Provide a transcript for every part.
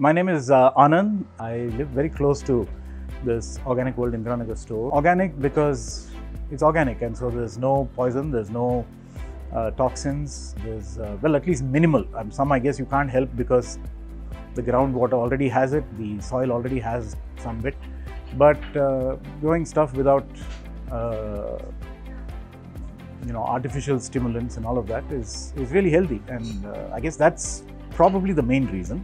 My name is uh, Anand. I live very close to this Organic World Indiranagar store. Organic because it's organic and so there's no poison, there's no uh, toxins, there's, uh, well, at least minimal. Um, some I guess you can't help because the groundwater already has it, the soil already has some bit. But uh, growing stuff without uh, you know artificial stimulants and all of that is is really healthy and uh, i guess that's probably the main reason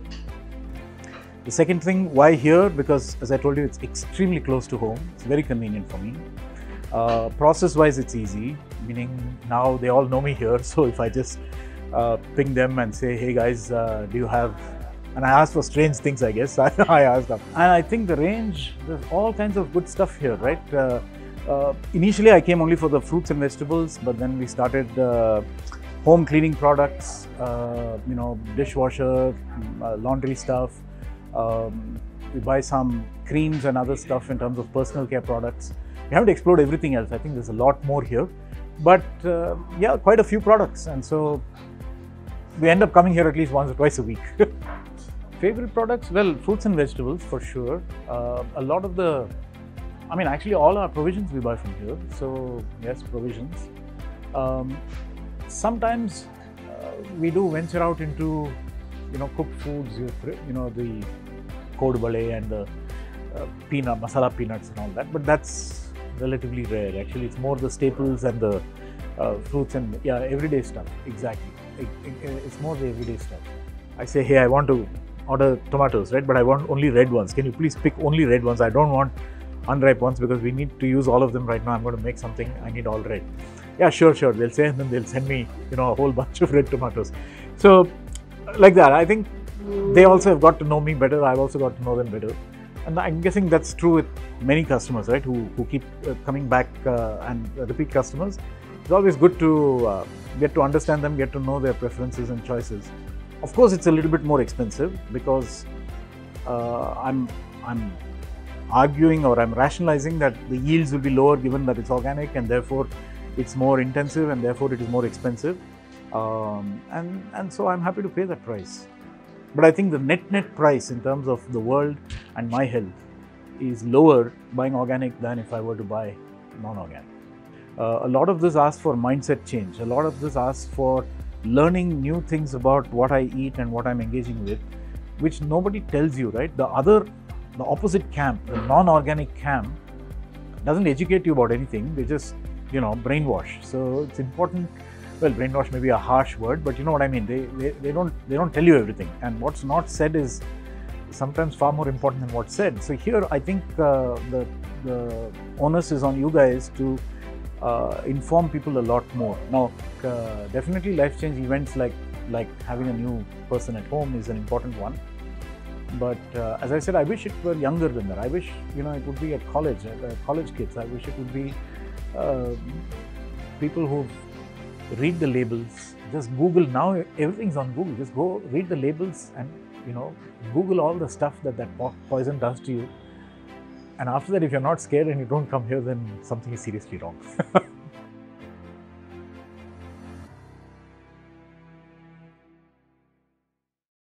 the second thing why here? Because as i told you it's extremely close to home. It's very convenient for me. Uh, process wise it's easy. Meaning now they all know me here so if i just uh, ping them and say hey guys uh, do you have and i ask for strange things i guess. I, asked them. And i think the range there's all kinds of good stuff here right? Uh, uh, initially, I came only for the fruits and vegetables, but then we started uh, home cleaning products, you know, dishwasher, laundry stuff. Um, we buy some creams and other stuff in terms of personal care products. We haven't explored everything else. I think there's a lot more here, but uh, yeah, quite a few products, and so we end up coming here at least once or twice a week. Favorite products? Well, fruits and vegetables for sure. Uh, a lot of the I mean, actually, all our provisions we buy from here. So, yes, provisions. Um, sometimes uh, we do venture out into, you know, cooked foods, you, you know, the kodubale and the uh, peanut, masala peanuts and all that. But that's relatively rare. Actually, it's more the staples and the uh, fruits and, yeah, everyday stuff. Exactly. It, it, it's more the everyday stuff. I say, hey, I want to order tomatoes, right? But I want only red ones. Can you please pick only red ones? I don't want unripe ones because we need to use all of them right now. I'm going to make something, I need all red. Yeah, sure, sure. They'll say, and then they'll send me, you know, a whole bunch of red tomatoes. So, like that, I think they also have got to know me better. I've also got to know them better. And I'm guessing that's true with many customers, right, who, who keep uh, coming back uh, and repeat customers. It's always good to uh, get to understand them, get to know their preferences and choices. Of course, it's a little bit more expensive because uh, I'm I'm arguing or I'm rationalizing that the yields will be lower given that it's organic and therefore it's more intensive and therefore it is more expensive. Um, and, and so I'm happy to pay that price. But I think the net net price in terms of the world and my health is lower buying organic than if I were to buy non organic. Uh, a lot of this asks for mindset change. A lot of this asks for learning new things about what I eat and what I'm engaging with, which nobody tells you, right? The other the opposite camp, the non-organic camp, doesn't educate you about anything. They just, you know, brainwash. So it's important. Well, brainwash may be a harsh word, but you know what I mean. They, they, they don't they don't tell you everything, and what's not said is sometimes far more important than what's said. So here, I think uh, the the onus is on you guys to uh, inform people a lot more. Now, uh, definitely, life change events like like having a new person at home is an important one. But uh, as I said, I wish it were younger than that. I wish, you know, it would be at college, uh, college kids. I wish it would be uh, people who read the labels. Just Google now. Everything's on Google. Just go read the labels and you know Google all the stuff that that poison does to you. And after that, if you're not scared and you don't come here, then something is seriously wrong.